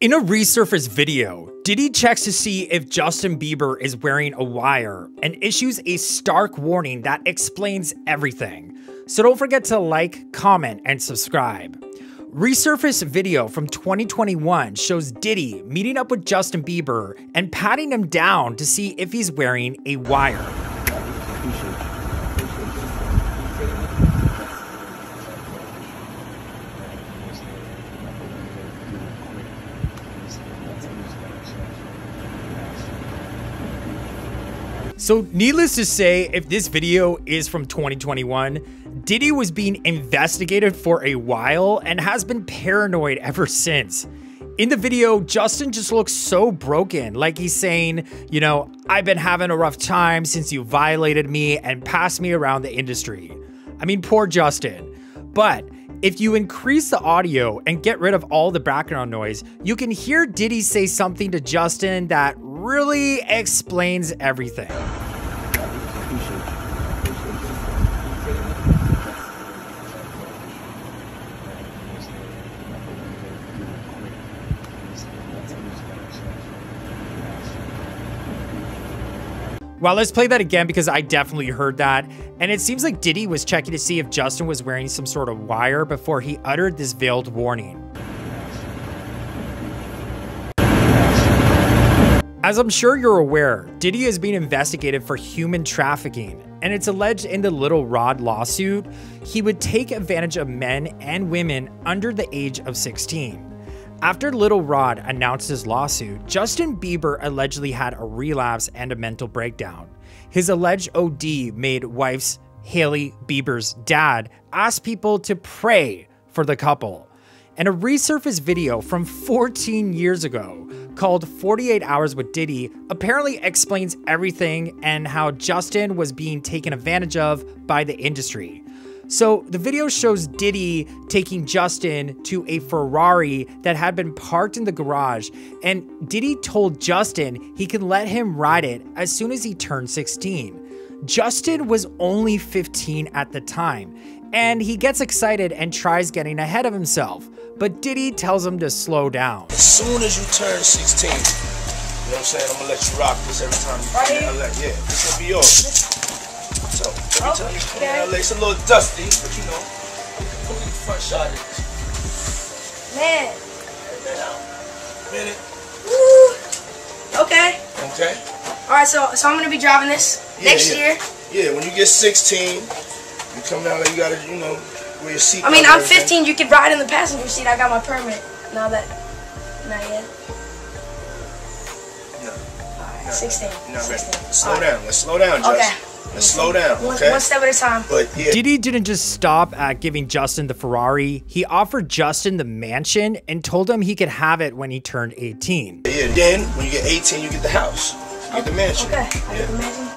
In a resurfaced video, Diddy checks to see if Justin Bieber is wearing a wire and issues a stark warning that explains everything. So don't forget to like, comment, and subscribe. Resurfaced video from 2021 shows Diddy meeting up with Justin Bieber and patting him down to see if he's wearing a wire. So, needless to say, if this video is from 2021, Diddy was being investigated for a while and has been paranoid ever since. In the video, Justin just looks so broken, like he's saying, you know, I've been having a rough time since you violated me and passed me around the industry. I mean, poor Justin. But if you increase the audio and get rid of all the background noise, you can hear Diddy say something to Justin that really explains everything. Well, let's play that again because I definitely heard that. And it seems like Diddy was checking to see if Justin was wearing some sort of wire before he uttered this veiled warning. As I'm sure you're aware, Diddy is being investigated for human trafficking, and it's alleged in the Lil Rod lawsuit he would take advantage of men and women under the age of 16. After Lil Rod announced his lawsuit, Justin Bieber allegedly had a relapse and a mental breakdown. His alleged OD made wife's Hailey Bieber's dad ask people to pray for the couple. And a resurfaced video from 14 years ago called 48 Hours with Diddy apparently explains everything and how Justin was being taken advantage of by the industry. So the video shows Diddy taking Justin to a Ferrari that had been parked in the garage, and Diddy told Justin he can let him ride it as soon as he turned 16. Justin was only 15 at the time, and he gets excited and tries getting ahead of himself, but Diddy tells him to slow down. As soon as you turn 16, you know what I'm saying? I'm gonna let you rock this every time you come to LA. Yeah, this will be yours. So every time oh, you come to LA, it's a little dusty, but you know, completely front shot of this. Man. Minute. Woo. Okay. Okay. All right. So so I'm gonna be driving this Yeah, next yeah. year. Yeah, when you get 16, you come down there, you gotta, you know, wear your seat. I mean, I'm 15. You could ride in the passenger seat. I got my permit. Now that, not yet. No, All right. no, 16. You're 16. Let's slow All right. down. Let's slow down, Justin. Okay. Let's slow down, One, okay? one step at a time. But yeah, Diddy didn't just stop at giving Justin the Ferrari, he offered Justin the mansion and told him he could have it when he turned 18. yeah. Then when you get 18, you get the house, you get the mansion. Okay. I get the mansion.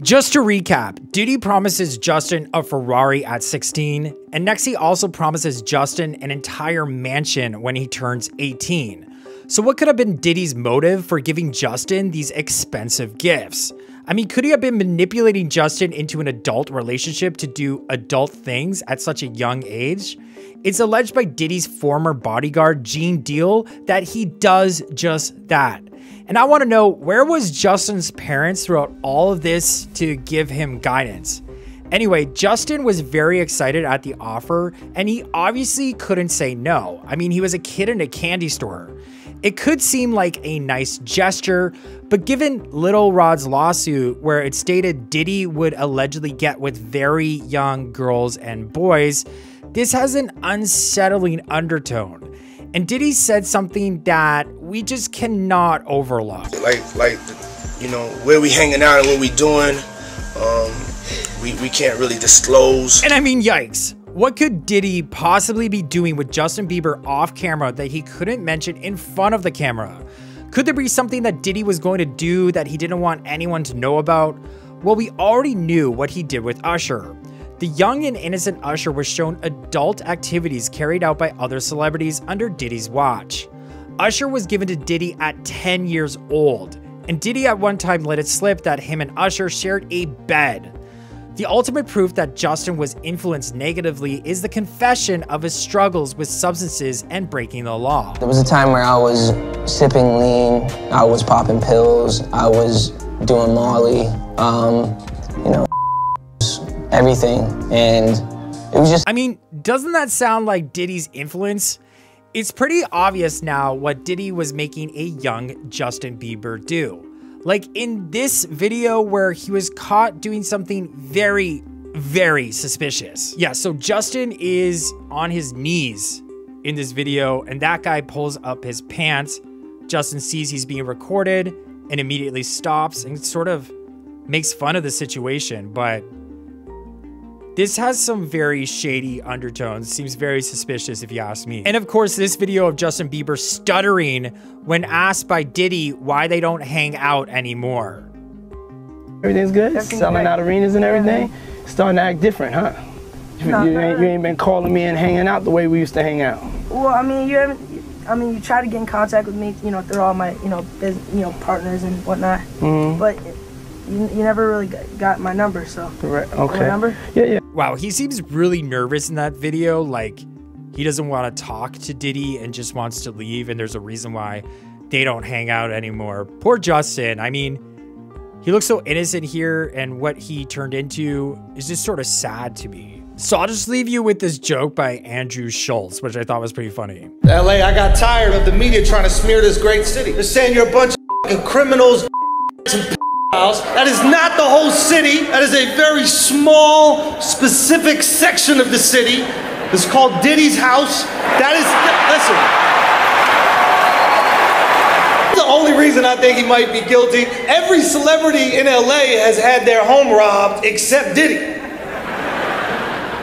Just to recap, Diddy promises Justin a Ferrari at 16, and next he also promises Justin an entire mansion when he turns 18. So, what could have been Diddy's motive for giving Justin these expensive gifts? I mean, could he have been manipulating Justin into an adult relationship to do adult things at such a young age? It's alleged by Diddy's former bodyguard, Gene Deal, that he does just that. And I want to know where was Justin's parents throughout all of this to give him guidance? Anyway, Justin was very excited at the offer, and he obviously couldn't say no. I mean, he was a kid in a candy store. It could seem like a nice gesture, but given Lil Rod's lawsuit, where it stated Diddy would allegedly get with very young girls and boys, this has an unsettling undertone. And Diddy said something that we just cannot overlook. like like you know where we hanging out and what we doing um we, we can't really disclose And I mean, yikes. What could Diddy possibly be doing with Justin Bieber off camera that he couldn't mention in front of the camera? Could there be something that Diddy was going to do that he didn't want anyone to know about? Well, we already knew what he did with Usher. The young and innocent Usher was shown adult activities carried out by other celebrities under Diddy's watch. Usher was given to Diddy at 10 years old, and Diddy at one time let it slip that him and Usher shared a bed. The ultimate proof that Justin was influenced negatively is the confession of his struggles with substances and breaking the law. There was a time where I was sipping lean, I was popping pills, I was doing Molly, um, everything. And it was just. I mean, doesn't that sound like Diddy's influence? It's pretty obvious now what Diddy was making a young Justin Bieber do. Like in this video where he was caught doing something very, very suspicious. Yeah, so Justin is on his knees in this video, and that guy pulls up his pants. Justin sees he's being recorded and immediately stops and sort of makes fun of the situation, but this has some very shady undertones, seems very suspicious if you ask me. And of course, this video of Justin Bieber stuttering when asked by Diddy why they don't hang out anymore. Everything's good? Everything's Selling great. out arenas and everything? Starting to act different, huh? You, No, you ain't, you ain't been calling me and hanging out the way we used to hang out. Well, I mean, you haven't. I mean, you try to get in contact with me, you know, through all my, you know, biz, you know, partners and whatnot. Mhm. But you, you never really got, got my number, so. Right, okay. number? Yeah, yeah. Wow, he seems really nervous in that video. Like he doesn't want to talk to Diddy and just wants to leave. And there's a reason why they don't hang out anymore. Poor Justin. I mean, he looks so innocent here, and what he turned into is just sort of sad to me. So I'll just leave you with this joke by Andrew Schulz, which I thought was pretty funny. LA, I got tired of the media trying to smear this great city. They're saying you're a bunch of criminals and pedophiles. That is not the whole city. That is a very small, specific section of the city. It's called Diddy's house. That is, listen. The only reason I think he might be guilty, every celebrity in LA has had their home robbed except Diddy.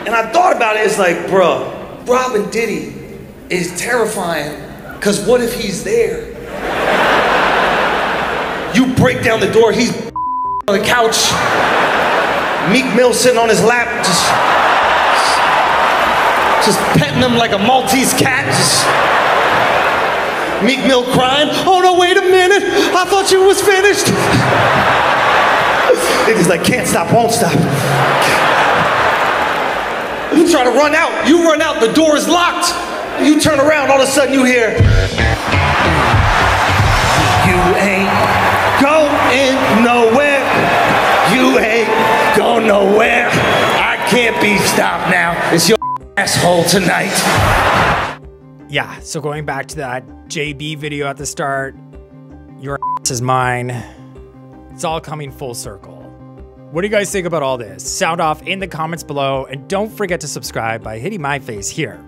And I thought about it, it's like, bruh, robbing Diddy is terrifying, because what if he's there? Break down the door, he's on the couch, Meek Mill sitting on his lap, just, just petting him like a Maltese cat, just Meek Mill crying, oh no, wait a minute, I thought you was finished. Diddy's like, can't stop, won't stop. You try to run out. You run out. The door is locked. You turn around. All of a sudden, you hear. Stopped now. It's your asshole tonight. Yeah, so going back to that JB video at the start, your ass is mine. It's all coming full circle. What do you guys think about all this? Sound off in the comments below, and don't forget to subscribe by hitting my face here